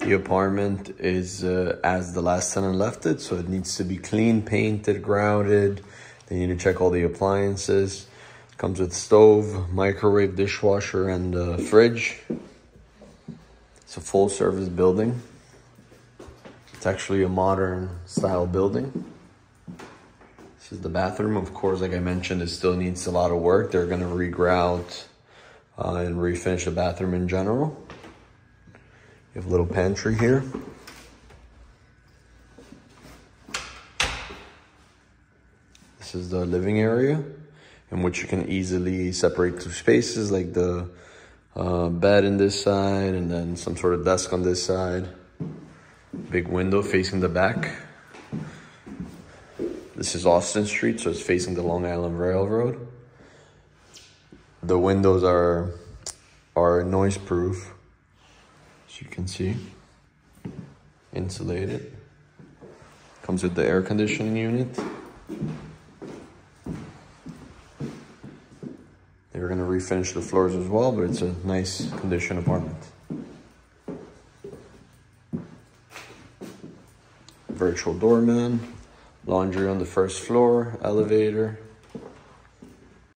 The apartment is uh, as the last tenant left it, so it needs to be clean, painted, grounded. They need to check all the appliances. Comes with stove, microwave, dishwasher, and uh, fridge. It's a full service building. It's actually a modern style building. This is the bathroom. Of course, like I mentioned, it still needs a lot of work. They're gonna regrout uh, and refinish the bathroom in general. You have a little pantry here. This is the living area in which you can easily separate two spaces like the uh, bed in this side and then some sort of desk on this side. Big window facing the back. This is Austin Street, so it's facing the Long Island Railroad. The windows are are noise proof, as you can see. Insulated. Comes with the air conditioning unit. They were gonna refinish the floors as well, but it's a nice condition apartment. Virtual doorman, laundry on the first floor, elevator,